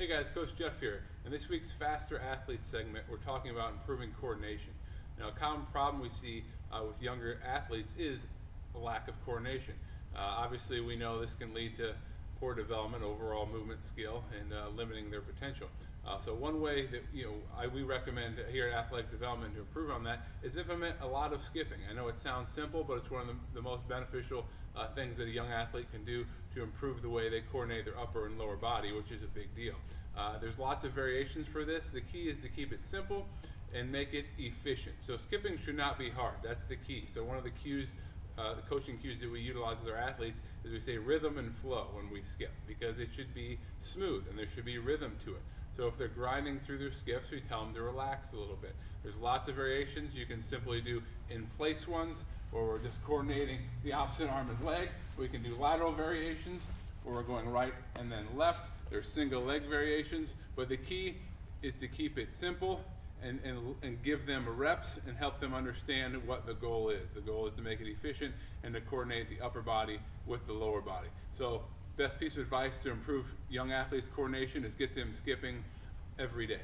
Hey guys, Coach Jeff here. In this week's Faster Athlete segment, we're talking about improving coordination. Now, a common problem we see uh, with younger athletes is a lack of coordination. Uh, obviously, we know this can lead to poor development, overall movement skill, and uh, limiting their potential. Uh, so one way that you know I, we recommend here at Athletic Development to improve on that is implement a lot of skipping. I know it sounds simple, but it's one of the, the most beneficial uh, things that a young athlete can do to improve the way they coordinate their upper and lower body, which is a big deal. Uh, there's lots of variations for this. The key is to keep it simple and make it efficient. So skipping should not be hard. That's the key. So one of the cues uh, the coaching cues that we utilize with our athletes is we say rhythm and flow when we skip because it should be smooth and there should be rhythm to it. So if they're grinding through their skips, we tell them to relax a little bit. There's lots of variations. You can simply do in place ones where we're just coordinating the opposite arm and leg. We can do lateral variations where we're going right and then left. There's single leg variations, but the key is to keep it simple and, and, and give them reps and help them understand what the goal is. The goal is to make it efficient and to coordinate the upper body with the lower body. So best piece of advice to improve young athletes coordination is get them skipping every day.